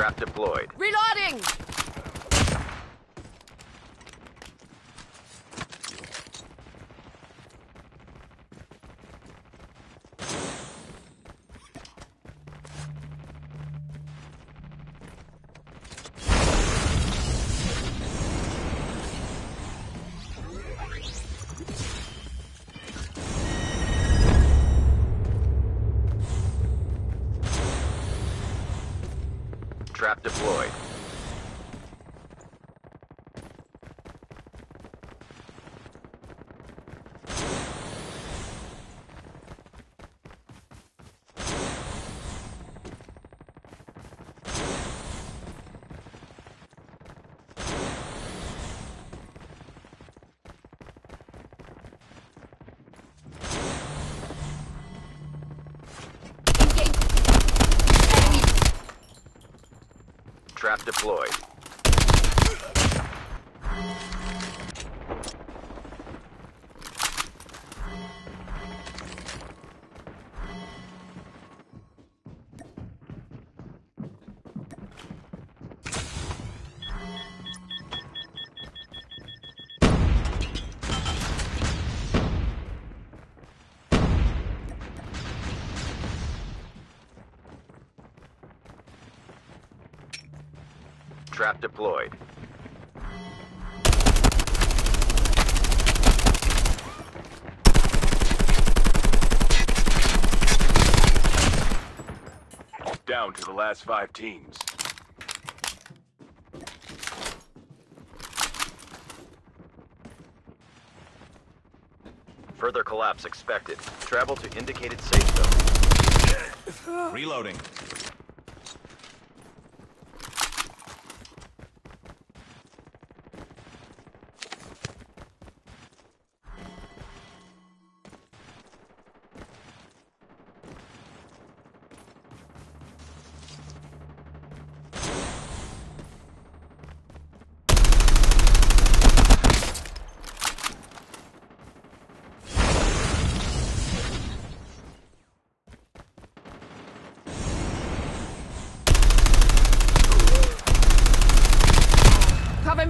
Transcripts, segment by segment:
Trap deployed. Reloading! Trap deployed. Trap deployed. Trap deployed. Down to the last five teams. Further collapse expected. Travel to indicated safe zone. Reloading.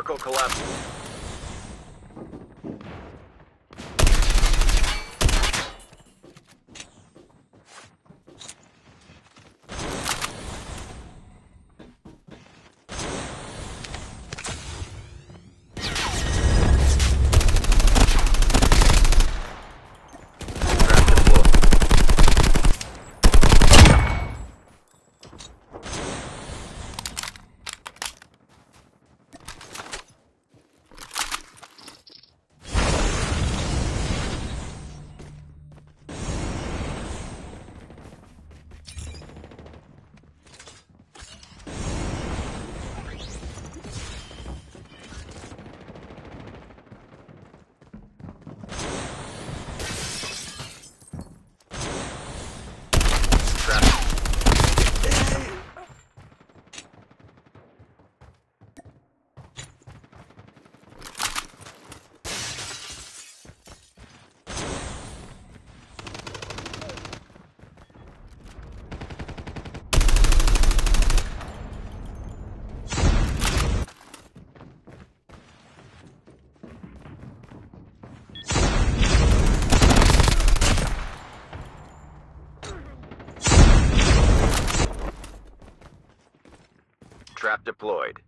Circle collapsing. Trap deployed. Trap Trap deployed.